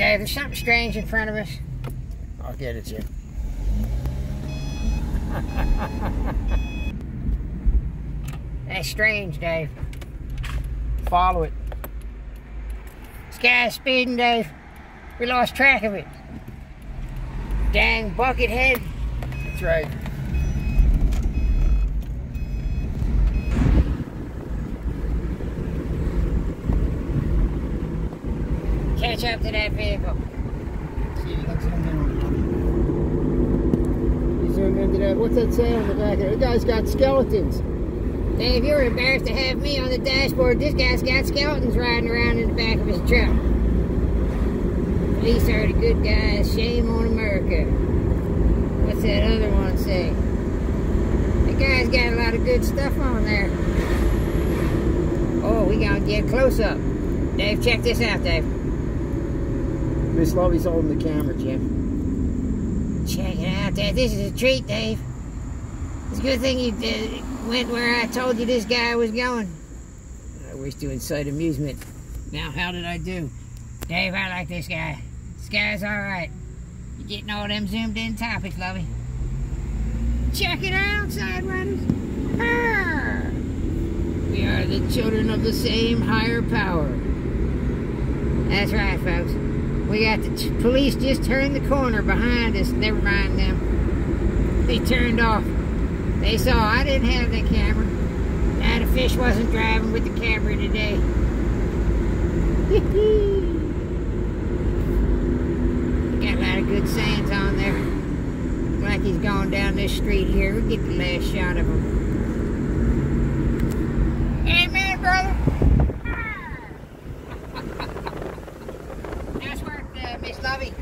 Dave, there's something strange in front of us. I'll get it, Jim. That's strange, Dave. Follow it. Guy's speeding, Dave. We lost track of it. Dang buckethead. That's right. Catch up to that vehicle. See you zoom on it. Into that. What's that say on the back there? The guy's got skeletons. Dave, you're embarrassed to have me on the dashboard. This guy's got skeletons riding around in the back of his truck. Police are the good guys. Shame on America. What's that other one say? The guy's got a lot of good stuff on there. Oh, we gotta get close up. Dave, check this out, Dave. Miss Lovey's holding the camera, Jim. Check it out, Dave. This is a treat, Dave. It's a good thing you did, went where I told you this guy was going. I wish to incite amusement. Now, how did I do? Dave, I like this guy. This guy's alright. You're getting all them zoomed in topics, Lovey. Check it out, Siderunners. Arr! We are the children of the same higher power. That's right, folks. We got the police just turned the corner behind us. Never mind them. They turned off. They saw I didn't have the camera. Now the fish wasn't driving with the camera today. got a lot of good sayings on there. Like he's going down this street here. We'll get the last shot of him. sabe.